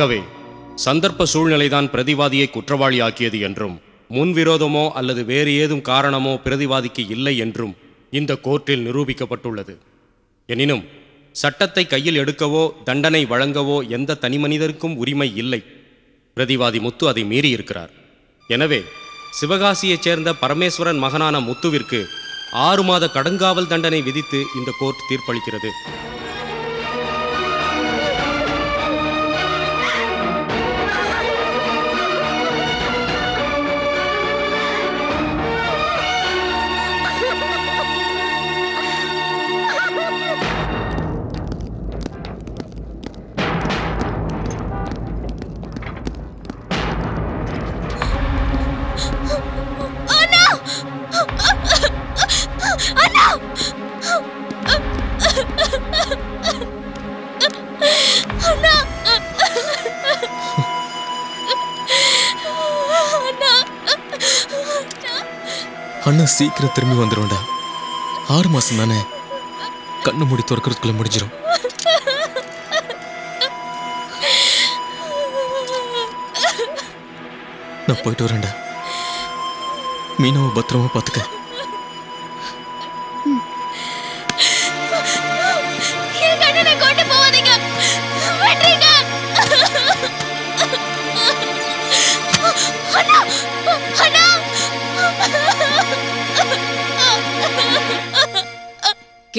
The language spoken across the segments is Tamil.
ஆகவே சந்தர்ப்ப சூழ்நிலைதான் பிரதிவாதியை குற்றவாளியாக்கியது என்றும் முன்விரோதமோ அல்லது வேறு ஏதும் காரணமோ பிரதிவாதிக்கு இல்லை என்றும் இந்த கோர்ட்டில் நிரூபிக்கப்பட்டுள்ளது. எனினும் சட்டத்தை கையில் எடுக்கவோ தண்டனை வழங்கவோ எந்த தனிமனிதருக்கும் உரிமை இல்லை. பிரதிவாதி முத்து அதை மீறியிருக்கிறார். எனவே சிவகாசியைச் சேர்ந்த பரமேஸ்வரன் மகனான முத்துவிற்கு ஆறு மாத கடுங்காவல் தண்டனை விதித்து இந்த கோர்ட் தீர்ப்பளிக்கிறது. சீக்கிரம் திரும்பி வந்துடும்டா ஆறு மாசம் தானே? கண்ணு மூடி திறக்கிறதுக்குள்ள முடிஞ்சிடும் நான் போயிட்டு வரேன்டா. மீனவ பத்திரமா பார்த்துக்க.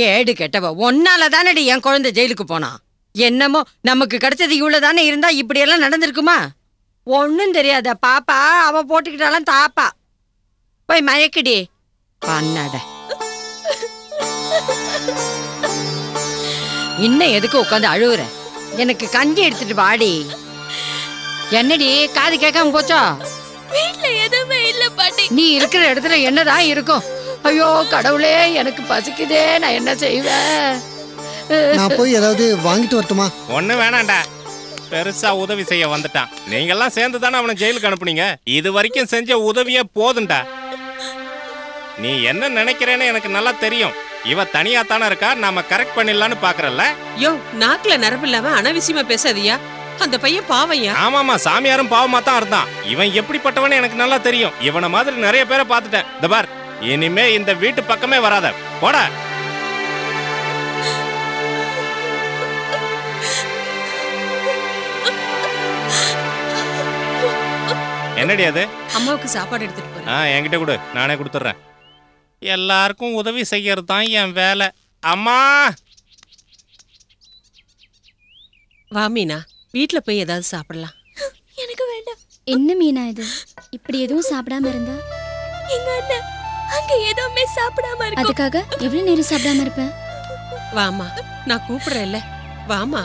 கேடு கெட்டவ. ஒன்னால தானடி என் குழந்தை ஜெயிலுக்கு போனா. என்னமோ நமக்கு கிடைச்சது இவ்வளவு தானே இருந்தா இப்படி எல்லாம் நடந்திருக்குமா? ஒண்ணும் தெரியாத பாப்பா அவ போட்டுக்கிட்டாலும் தாப்பா. போய் மயக்கிடி. பண்ணாட இன்னும் எதுக்கு உட்காந்து அழுவுற? எனக்கு கஞ்சி எடுத்துட்டு வாடி. என்னடி காது கேட்காம போச்சோ? வீட்ல எதுவுமே இல்ல பாட்டி. நீ இருக்கிற இடத்துல என்னதான் இருக்கும்? ஐயோ கடவுளே எனக்கு பசிக்குதே நான் என்ன செய்வேன்? நான் போய் ஏதாவது வாங்கிட்டு வரட்டுமா? ஒண்ணு வேணாம்டா பெருசா உதவி செய்ய வந்துட்டான். நீங்கெல்லாம் சேர்ந்து தானே அவனை ஜெயிலுக்கு அனுப்புனீங்க? இது வரைக்கும் செஞ்ச உதவியே போதும்டா நீ என்ன நினைக்கிறேன்னு எனக்கு நல்லா தெரியும். இவ தனியா தானே இருக்கா? நாம கரெக்ட் பண்ணிடலான்னு பாக்குறல்ல? யோ நாக்குல நரம்பு இல்லாம அனாவசியமா பேசாதியா? அந்த பையன் பாவையா? ஆமாமா சாமியாரும் பாவமா தான் இருந்தான். இவன் எப்படிப்பட்டவன்னு எனக்கு நல்லா தெரியும். இவனை மாதிரி நிறைய பேரை பார்த்துட்டேன். இந்த பார் இனிமே இந்த வீட்டு பக்கமே வராத. போடா. என்னடி அது? அம்மாவுக்கு சாப்பாடு எடுத்துட்டு போறேன். ஆ என்கிட்ட கொடு. நானே கொடுத்துட்றேன். எல்லாருக்கும் உதவி செய்யறது தான் என் வேலை. அம்மா! வா மீனா. வீட்ல போய் ஏதாவது சாப்பிடலாம். எனக்கு வேண்டாம். என்ன மீனா இது? இப்படி எதுவும் சாப்பிடாம இருந்தா? எங்க அண்ணன். அங்க எதுவுமே சாப்பிடாம இருக்கும். அதுக்காக எவ்வளவு நேரம் சாப்பிடாம இருப்ப? வாமா நான் கூப்பிடுறேன்ல. வாமா.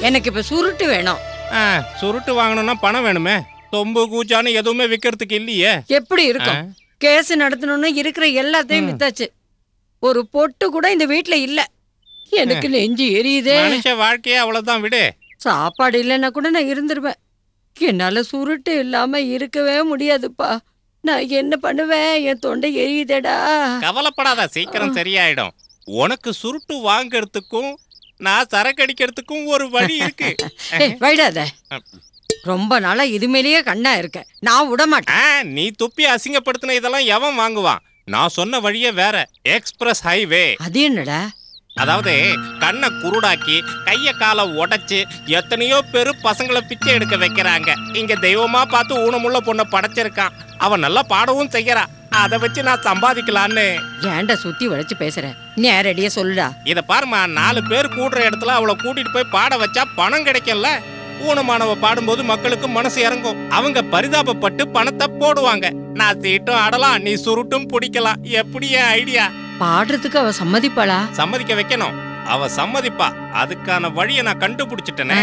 எனக்கு இப்ப சுருட்டு வேணும். ஆ, சுருட்டு வாங்கணும்னா பணம் வேணுமே. தொம்பு கூச்சான்னு எதுவுமே விற்கிறதுக்கு இல்லையே. எப்படி இருக்கும்? கேஸ் நடத்தணும்னு இருக்கிற எல்லாத்தையும் வித்தாச்சு. ஒரு பொட்டு கூட இந்த வீட்ல இல்ல. எனக்கு நெஞ்சு எரியுதே. மனுஷ வாழ்க்கையே அவ்வளவுதான் விடு. சாப்பாடு இல்லைன்னா கூட நான் இருந்துருவேன். என்னால சுருட்டு இல்லாம இருக்கவே முடியாதுப்பா. நான் என்ன பண்ணுவேன்? என் தொண்டை எரியுதேடா. கவலைப்படாத சீக்கிரம் சரியாயிடும். உனக்கு சுருட்டு வாங்கறதுக்கும் நான் சரக்கு அடிக்கிறதுக்கும் ஒரு வழி இருக்கு. வைடாத. ரொம்ப நாளா இது மேலேயே கண்ணா இருக்க. நான் விட மாட்டேன் ஆ, நீ துப்பி அசிங்கப்படுத்தின இதெல்லாம் எவன் வாங்குவான்? நான் சொன்ன வழியே வேற. Express highway. அது என்னடா? அதாவது கண்ணை குருடாக்கி கைய காலை உடைச்சு எத்தனையோ பேரு பசங்களை பிச்சை எடுக்க வைக்கிறாங்க. இங்க தெய்வமா பார்த்து ஊனமுள்ள பொண்ணை படைச்சிருக்கான். அவன் நல்லா பாடவும் செய்யறா. அதை வச்சு நான் சம்பாதிக்கலான்னு. ஏன்டா சுத்தி வளைச்சு பேசுற? நேரடியா சொல்லுடா. இத பாருமா நாலு பேர் கூடுற இடத்துல அவளை கூட்டிட்டு போய் பாட வச்சா பணம் கிடைக்கும்ல? ஊனமானவ பாடும்போது மக்களுக்கு மனசு இறங்கும். அவங்க பரிதாபப்பட்டு பணத்தை போடுவாங்க. நான் சீட்டும் ஆடலாம் நீ சுருட்டும் பிடிக்கலாம். எப்படி ஐடியா? பாடுறதுக்கு அவ சம்மதிப்பாளா? சம்மதிக்க வைக்கணும். அவ சம்மதிப்பா. அதுக்கான வழியை நான் கண்டுபிடிச்சிட்டேனே.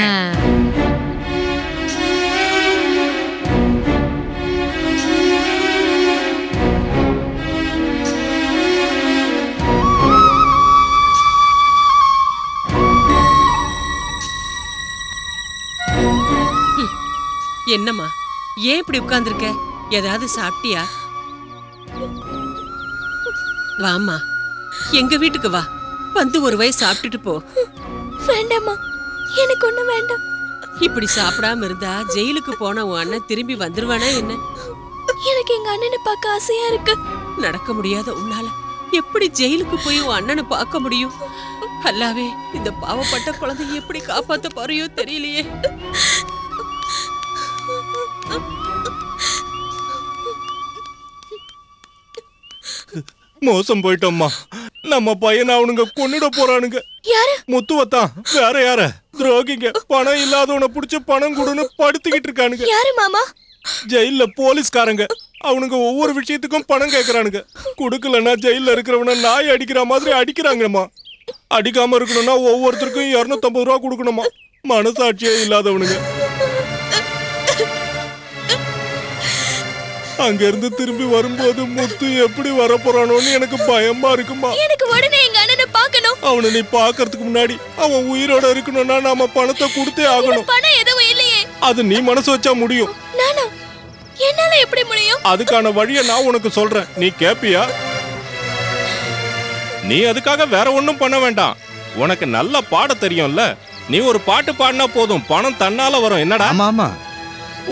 என்னம்மா? ஏன் இப்படி உட்கார்ந்திருக்க? ஏதாவது சாப்பிட்டியா? வாம்மா எங்க வீட்டுக்கு வா. வந்து ஒரு வயசு சாப்பிட்டுட்டு போ. வேண்டாம்மா. எனக்கு ஒண்ணு வேண்டாம். இப்படி சாப்பிடாம இருந்தா ஜெயிலுக்கு போன உன் அண்ணன் திரும்பி வந்துருவானா என்ன? எனக்கு எங்க அண்ணனை பார்க்க ஆசையா இருக்கு. நடக்க முடியாத உன்னால எப்படி ஜெயிலுக்கு போய் உன் அண்ணனை பார்க்க முடியும்? அல்லாவே இந்த பாவப்பட்ட குழந்தைய எப்படி காப்பாத்த போறியோ தெரியலையே. மோசம் போயிட்டோம்மா. நம்ம பையனை அவனுங்க கொன்னுட போறானுங்க. முத்துவத்தான் வேற யார? துரோகிங்க. பணம் இல்லாதவனை புடிச்சு பணம் கொடுன்னு படுத்திக்கிட்டு இருக்கானுங்க. யாரு மாமா? ஜெயில்ல போலீஸ்காரங்க. அவனுங்க ஒவ்வொரு விஷயத்துக்கும் பணம் கேக்குறானுங்க. கொடுக்கலன்னா ஜெயில்ல இருக்கிறவன நாய் அடிக்கிற மாதிரி அடிக்கிறாங்கம்மா. அடிக்காம இருக்கணும்னா ஒவ்வொருத்தருக்கும் இருநூத்தம்பது ரூபா கொடுக்கணுமா மனசாட்சியே இல்லாதவனுங்க. அங்க இருந்து திரும்பி வரும்போது முத்து எப்படி வரப்போறானோன்னு எனக்கு பயமா இருக்குமா? எனக்கு உடனே எங்க அண்ணனை பார்க்கணும். அவனை நீ பாக்குறதுக்கு முன்னாடி அவன் உயிரோட இருக்கணும்னா நாம பணத்தை கொடுத்தே ஆகணும். பணம் எதுவும் இல்லையே. அது நீ மனசு வச்சா முடியும். நானா? என்னால எப்படி முடியும்? அதுக்கான வழியை நான் உனக்கு சொல்றேன். நீ கேப்பியா? நீ அதுக்காக வேற ஒண்ணும் பண்ண வேண்டாம். உனக்கு நல்ல பாட தெரியும்ல. நீ ஒரு பாட்டு பாடினா போதும். பணம் தன்னால வரும். என்னடா? ஆமா ஆமா.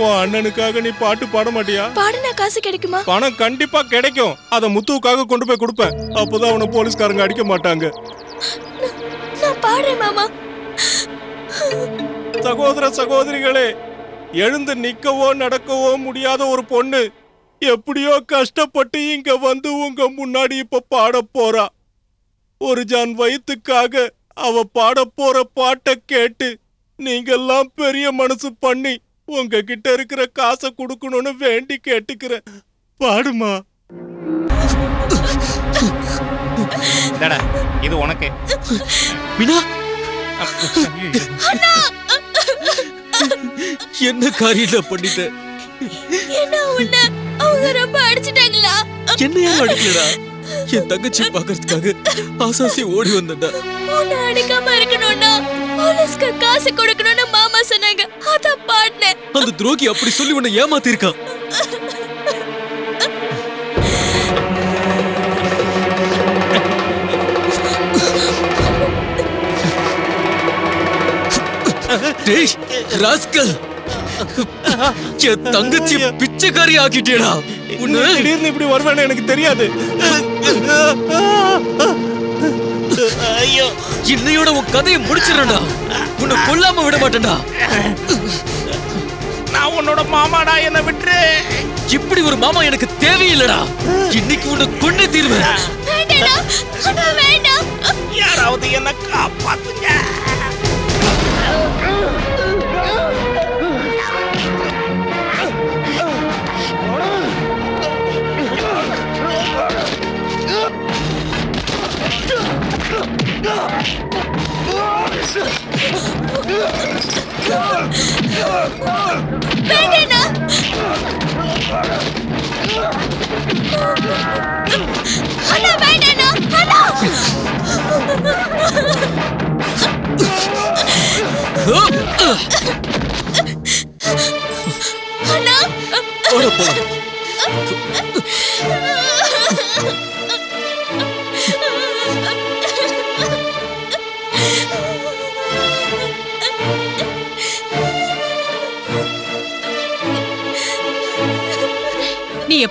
உன் அண்ணனுக்காக நீ பாட்டு பாட மாட்டியா? பாடினா காசு கிடைக்குமா? பணம் கண்டிப்பா கிடைக்கும். அத முத்துவுக்காக கொண்டு போய் கொடுப்பேன். அப்போதான் அவனை போலீஸ்காரங்க அடிக்க மாட்டாங்க. நான் பாடுறேன் மாமா. சகோதர சகோதரிகளே எழுந்து நிக்கவோ நடக்கவோ முடியாத ஒரு பொண்ணு எப்படியோ கஷ்டப்பட்டு இங்க வந்து உங்க முன்னாடி இப்ப பாட போறா. ஒரு ஜான் வயித்துக்காக அவ பாட போற பாட்டை கேட்டு நீங்கெல்லாம் பெரிய மனசு பண்ணி உங்ககிட்ட இருக்கிற காசை கொடுக்கணும்னு வேண்டி கேட்டுக்கிறேன். பாடுமா. இது உனக்கு. மீனா? என்ன காரியல பண்ணிட்ட என்ன உன்ன அவங்க ரொம்ப அடிச்சிட்டாங்களா? என்ன ஏன் அடிக்கலடா? என் தங்கச்சி பாக்குறதுக்காக ஆசாசி ஓடி வந்தடா உன்னை அடிக்காம இருக்கணும்னா போலீஸ்க்கு காசு கொடுக்கணும்னு மாமா சொன்னாங்க. அதான் பாடினேன் அந்த துரோகி அப்படி சொல்லி உன்னை ஏமாத்திருக்கான் டேய் ராஸ்கல். என் தங்கச்சி பிச்சைக்காரி ஆக்கிட்டேடா. உன்னை திடீர்னு இப்படி வருவேன்னு எனக்கு தெரியாது. இன்னையோட உன் கதையை முடிச்சிடறேன்டா. உன்னை கொல்லாம விட மாட்டேன்டா. நான் உன்னோட மாமாடா என்ன விட்டுரு. இப்படி ஒரு மாமா எனக்கு தேவையில்லடா. இன்னைக்கு உன்னை கொண்டு தீர்வேன். யாராவது என்ன காப்பாத்துங்க. Huh?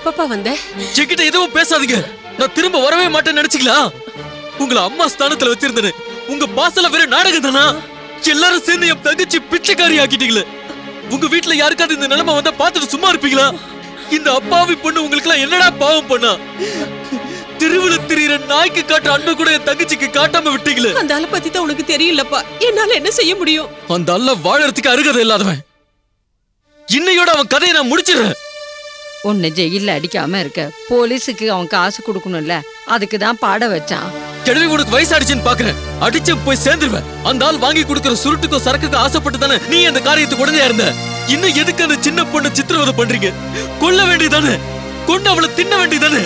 எப்பப்பா வந்த? என்கிட்ட எதுவும் பேசாதீங்க. நான் திரும்ப வரவே மாட்டேன்னு நினைச்சுக்கலாம் உங்களை அம்மா ஸ்தானத்துல வச்சிருந்தேன். உங்க பாசல வேற நாடகம் தானா? எல்லாரும் சேர்ந்து என் தங்கச்சி பிச்சைக்காரி ஆக்கிட்டீங்களே. உங்க வீட்டுல யாருக்காவது இந்த நிலைமை வந்தா பார்த்துட்டு சும்மா இருப்பீங்களா? இந்த அப்பாவி பொண்ணு உங்களுக்கு எல்லாம் என்னடா பாவம் பண்ணா? திருவிழா திரியிற நாய்க்கு காட்டுற அன்பு கூட என் தங்கச்சிக்கு காட்டாம விட்டீங்களே. அந்த ஆளை பத்தி தான் உனக்கு தெரியலப்பா. என்னால என்ன செய்ய முடியும்? அந்த அல்ல வாழறதுக்கு அருகதை இல்லாதவன். இன்னையோட அவன் கதையை நான் முடிச்சிடுறேன். உன்னை ஜெயில அடிக்காம இருக்க. போலீஸுக்கு அவன் காசு கொடுக்கணும்ல. அதுக்கு தான் பாட வச்சான். கிழவி உனக்கு வயசாடிச்சுன்னு பாக்குறேன். அடிச்சு போய் சேர்ந்துருவேன். அந்த ஆள் வாங்கி கொடுக்கற சுருட்டுக்கும் சரக்குக்கும் ஆசைப்பட்டு தானே நீ அந்த காரியத்துக்கு உடனே இருந்த? இன்னும் எதுக்கு அந்த சின்ன பொண்ணு சித்திரவதை பண்றீங்க? கொல்ல வேண்டியதானே கொண்டு அவளை தின்ன வேண்டியதானே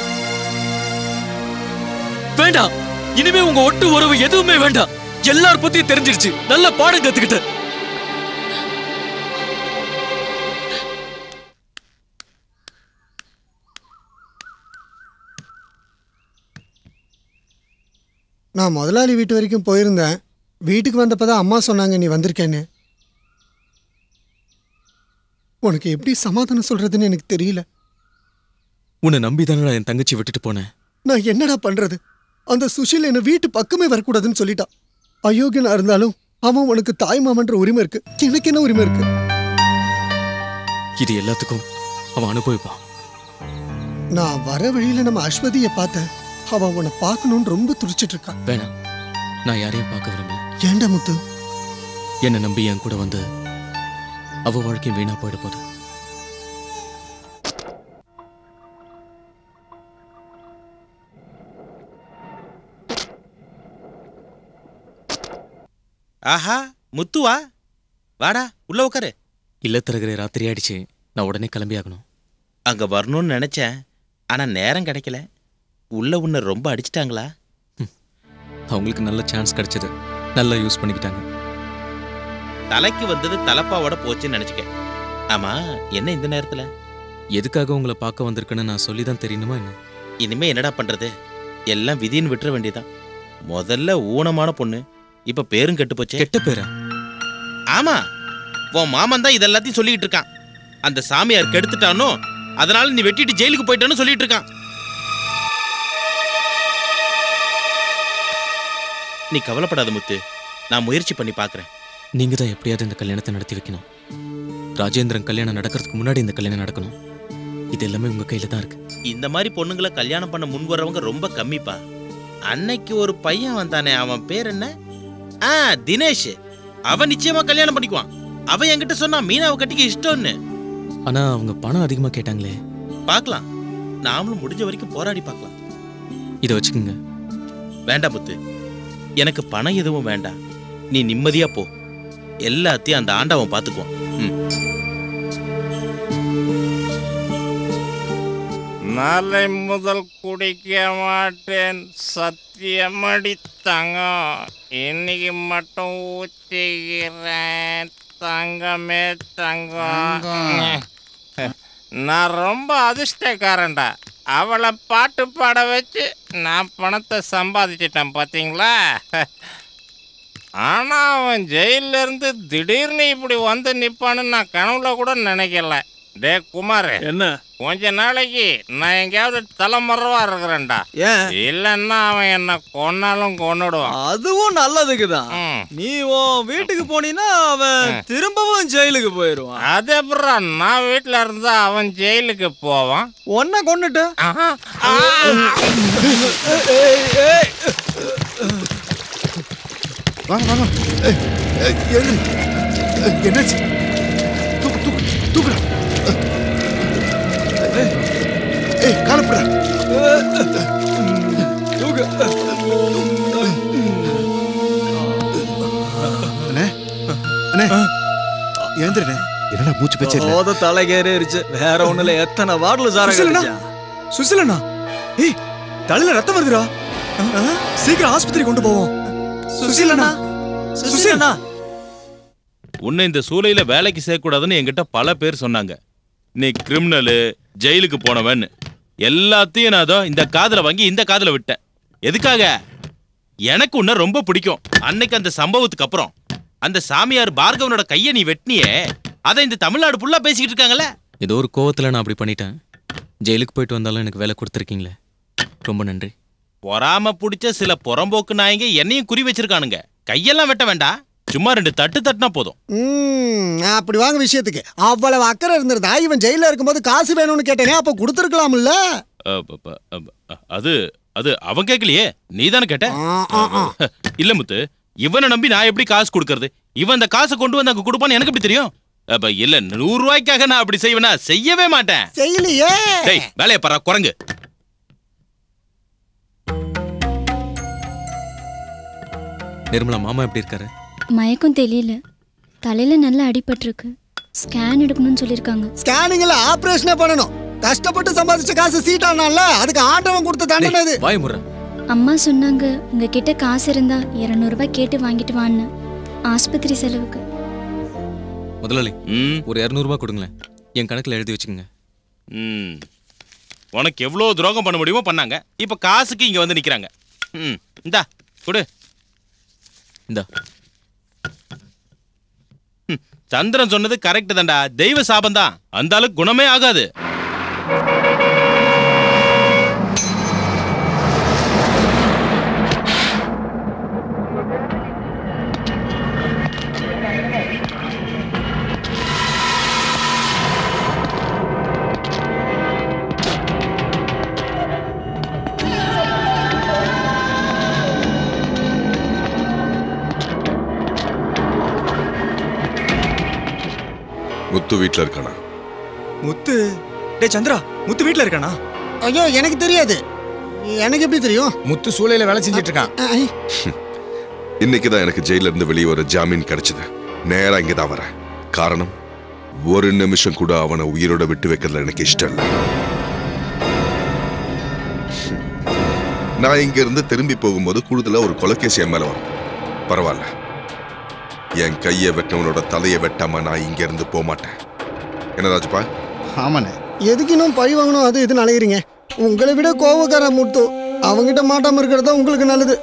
வேண்டாம். இனிமே உங்க ஒட்டு உறவு எதுவுமே வேண்டாம். எல்லார் பத்தியும் தெரிஞ்சிருச்சு. நல்ல பாடம் கத்துக்கிட்டேன். நான் முதலாளி வீட்டு வரைக்கும் போயிருந்தேன். வீட்டுக்கு வந்தப்போ தான் அம்மா சொன்னாங்க நீ வந்திருக்கேன்னு. உனக்கு எப்படி சமாதானம் சொல்றதுன்னு எனக்கு தெரியல. உன்னை நம்பி தானடா என் தங்கச்சி விட்டுட்டு போனேன். நான் என்னடா பண்றது? அந்த சுஷில் என்னை வீட்டு பக்கமே வரக்கூடாதுன்னு சொல்லிட்டான். அயோக்கியனா இருந்தாலும் அவன் உனக்கு தாய் மாமன்ற உரிமை இருக்கு. எனக்கு என்ன உரிமை இருக்கு? இது எல்லாத்துக்கும் அவன் அனுபவிப்பான். நான் வர வழியில நம்ம அஸ்வதியை பார்த்தேன். அவன் உன்னை பார்க்கணும்னு ரொம்ப துடிச்சிட்டு இருக்கான் வேணாம். நான் யாரையும் பார்க்க விரும்பல. ஏன்டா முத்து? என்னை நம்பி என் கூட வந்து அவ வாழ்க்கையும் வீணா போயிட போகுது. ஆஹா முத்துவா? வாடா உள்ள உட்காரு இல்லத்தரகரை ராத்திரி ஆயிடுச்சு. நான் உடனே கிளம்பி ஆகணும் அங்க வரணும்னு நினைச்சேன். ஆனா நேரம் கிடைக்கல. உள்ள உன்னை ரொம்ப அடிச்சிட்டாங்களா? அவங்களுக்கு நல்ல சான்ஸ் கிடைச்சது. நல்லா யூஸ் பண்ணிக்கிட்டாங்க. தலைக்கு வந்தது தலப்பாவோட போச்சுன்னு நினைச்சுக்க. ஆமா என்ன இந்த நேரத்துல? எதுக்காக உங்களை பார்க்க வந்திருக்குன்னு நான் சொல்லி தான் தெரியணுமா என்ன? இனிமே என்னடா பண்றது? எல்லாம் விதின்னு விட்டுற வேண்டியதான் முதல்ல ஊனமான பொண்ணு. இப்ப பேரும் கெட்டு போச்சே. கெட்ட பேரா? ஆமா. உன் மாமன் தான் இதெல்லாத்தையும் சொல்லிட்டு இருக்கான். அந்த சாமியார் கெடுத்துட்டானோ அதனால நீ வெட்டிட்டு ஜெயிலுக்கு போயிட்டான்னு சொல்லிட்டு இருக்கான். நீ கவலைப்படாத முத்து. நான் முயற்சி பண்ணி பார்க்கறேன் நீங்க தான் எப்படியாவது இந்த கல்யாணத்தை நடத்தி வைக்கணும். ராஜேந்திரன் கல்யாணம் நடக்கிறதுக்கு முன்னாடி இந்த கல்யாணம் நடக்கணும். இது எல்லாமே உங்க கையில தான் இருக்கு. இந்த மாதிரி பொண்ணுங்களை கல்யாணம் பண்ண முன் வர்றவங்க ரொம்ப கம்மிப்பா. அன்னைக்கு ஒரு பையன் வந்தானே அவன் பேர் என்ன? ஆ தினேஷ். அவன் நிச்சயமா கல்யாணம் பண்ணிக்குவான். அவன் என்கிட்ட சொன்னா மீனாவை கட்டிக்க இஷ்டம்னு. ஆனா அவங்க பணம் அதிகமா கேட்டாங்களே. பார்க்கலாம் நாமளும் முடிஞ்ச வரைக்கும் போராடி பார்க்கலாம் இதை வச்சுக்கோங்க. வேண்டாம் முத்து. எனக்கு பணம் எதுவும் வேண்டாம். நீ நிம்மதியா போ. எல்லாத்தையும் அந்த ஆண்டவன் பார்த்துக்குவான் நாளை முதல் குடிக்க மாட்டேன். சத்தியமடி தங்கம் இன்னைக்கு மட்டும் ஊற்றிக்கிறேன் தங்கமே தங்கம். நான் ரொம்ப அதிர்ஷ்டக்காரன்டா. அவளை பாட்டு பாட வச்சு நான் பணத்தை சம்பாதிச்சிட்டேன் பார்த்தீங்களா ஆனால் அவன் ஜெயிலிருந்து இருந்து திடீர்னு இப்படி வந்து நிற்பான்னு நான் கனவுல கூட நினைக்கல. டே குமார் என்ன? கொஞ்ச நாளைக்கு நான் எங்கேயாவது தலைமறைவா இருக்கிறேன்டா. ஏன்? இல்லைன்னா அவன் என்ன கொன்னாலும் கொன்னுடுவான். அதுவும் நல்லதுக்கு தான் ம். நீ உன் வீட்டுக்கு போனீன்னா அவன் திரும்பவும் ஜெயிலுக்கு போயிடுவான். அது எப்பறம் நான் வீட்டில் இருந்தா அவன் ஜெயிலுக்கு போவான்? ஒன்ன கொண்டுட்டு. வாங்க என்னாச்சு? தூக்கு தூக்கு தூக்குடா ஏய் அண்ணே ஏந்திரண்ணே என்னடா மூச்சு பேச்சு இல்ல? போத தலைகேறிருச்சு. வேற ஒண்ணுல எத்தனை வார்டுல சார சுசிலண்ணா ஏய் தலையில ரத்தம் வருதுடா. சீக்கிரம் ஆஸ்பத்திரி கொண்டு போவோம். சுசிலண்ணா சுசிலண்ணா. உன்னை இந்த சூளையில வேலைக்கு சேர்க்கக்கூடாதுன்னு என்கிட்ட பல பேர் சொன்னாங்க. நீ கிரிமினலு ஜெயிலுக்கு போனவன் எல்லாத்தையும் நான் அதோ இந்த காதுல வாங்கி இந்த காதுல விட்டேன். எதுக்காக? எனக்கு உன்னை ரொம்ப பிடிக்கும். அன்னைக்கு அந்த சம்பவத்துக்கு அப்புறம். அந்த சாமியார் பார்கவனோட கையை நீ வெட்டினியே அதை இந்த தமிழ்நாடு ஃபுல்லா பேசிக்கிட்டு இருக்காங்கல்ல? ஏதோ ஒரு கோவத்துல நான் அப்படி பண்ணிட்டேன். ஜெயிலுக்கு போயிட்டு வந்தாலும் எனக்கு வேலை கொடுத்துருக்கீங்களே. ரொம்ப நன்றி. பொறாம பிடிச்ச சில புறம்போக்கு நாயங்க என்னையும் குறி வச்சிருக்கானுங்க. கையெல்லாம் வெட்ட வேண்டாம். சும்மா ரெண்டு தட்டு தட்டுனா போதும். ம் அப்படி வாங்க விஷயத்துக்கு. அவ்வளவு அக்கறை இருந்திருந்தா இவன் ஜெயில இருக்கும்போது காசு வேணும்னு கேட்டேனே அப்ப கொடுத்துருக்கலாம்ல? அது அது அவன் கேட்கலையே நீ தானே கேட்ட. இல்ல முத்து இவனை நம்பி நான் எப்படி காசு கொடுக்கறது? இவன் அந்த காசை கொண்டு வந்து அங்க கொடுப்பான்னு எனக்கு எப்படி தெரியும்? அப்ப இல்ல நூறு ரூபாய்க்காக நான் அப்படி செய்வேனா? செய்யவே மாட்டேன். செய்யலையே. டேய் வேலையை பாரா குரங்கு. நிர்மலா மாமா எப்படி இருக்காரு? மயக்கம் தெரியல. தலையில நல்லா அடிபட்டிருக்கு. ஸ்கேன் எடுக்கணும்னு சொல்லியிருக்காங்க. ஸ்கேனிங்ல ஆபரேஷனே பண்ணணும். கஷ்டப்பட்டு சம்பாதிச்ச காசு சீட்டானால அதுக்கு ஆண்டவன் கொடுத்த தண்டனை இது வாய் முறை அம்மா சொன்னாங்க உங்ககிட்ட காசு இருந்தா இரநூறுபா கேட்டு வாங்கிட்டு வான்னு. ஆஸ்பத்திரி செலவுக்கு. முதலாளி ம். ஒரு இரநூறுபா கொடுங்களேன். என் கணக்குல எழுதி வச்சுக்கோங்க. ம். உனக்கு எவ்வளோ துரோகம் பண்ண முடியுமோ பண்ணாங்க. இப்ப காசுக்கு இங்க வந்து நிக்கிறாங்க. ம். இந்தா கொடு. இந்தா. சந்திரன் சொன்னது கரெக்ட் தான்டா. தெய்வ சாபம் தான் அந்த அளவுக்கு குணமே ஆகாது. முத்து வீட்ல இருக்கானா? முத்து? டேய் சந்திரா முத்து வீட்ல இருக்கானா? ஐயோ எனக்கு தெரியாது. எனக்கு எப்படி தெரியும்? முத்து சூளையில வேலை செஞ்சுட்டு இருக்கான் இன்னைக்கு தான் எனக்கு ஜெயில இருந்து வெளியே வர ஜாமீன் கிடைச்சது. நேரா இங்க தான் வரேன் காரணம் ஒரு நிமிஷம் கூட அவனை உயிரோட விட்டு வைக்கிறதுல எனக்கு இஷ்டம் இல்லை. நான் இங்க இருந்து திரும்பி போகும்போது கூடுதலா ஒரு கொலைகேசி என் மேல வரும். பரவாயில்ல. என் கையை வெட்டினவனோட தலையை வெட்டாம நான் இங்க இருந்து போக மாட்டேன். என்ன ராஜப்பா ஆமாண்ணே. எதுக்கு இன்னும் பழி வாங்கணும்? அது இதுன்னு அலைகிறீங்க உங்களை விட கோவக்கார முத்து அவங்கிட்ட மாட்டாம இருக்கிறது தான் உங்களுக்கு நல்லது.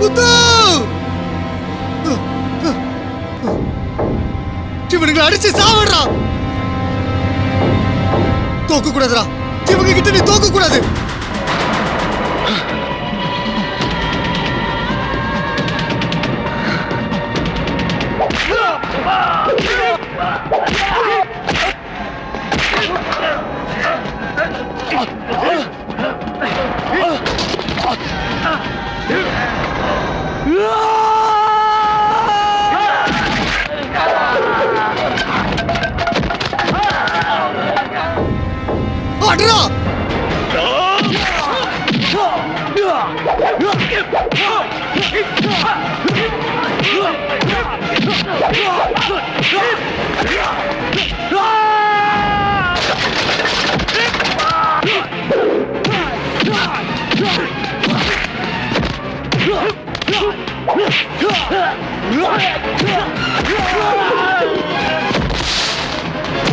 முத்து! இவனுங்களை அடிச்சு சாவடுறா! தோக்க கூடாதுரா இவங்க கிட்ட நீ தோக்க கூடாது அட்ரா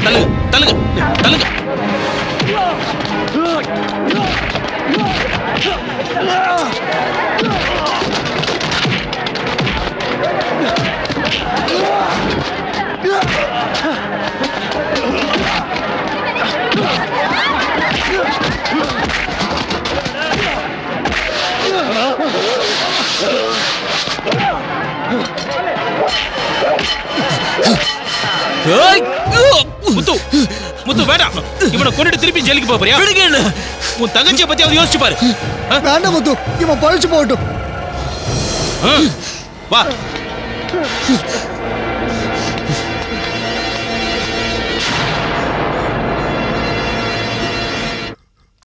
தள்ளுங்க தள்ளுங்க தள்ளுங்க ஏய்! முத்து வேண்டாம். இவனை கொண்டுட்டு திருப்பி ஜெயிலுக்கு போறியா? விடுங்க உன் தங்கச்சியை பத்தி யோசிச்சு பாரு. வேண்டாம் முத்து இவன் பழிச்சு போகட்டும். வா.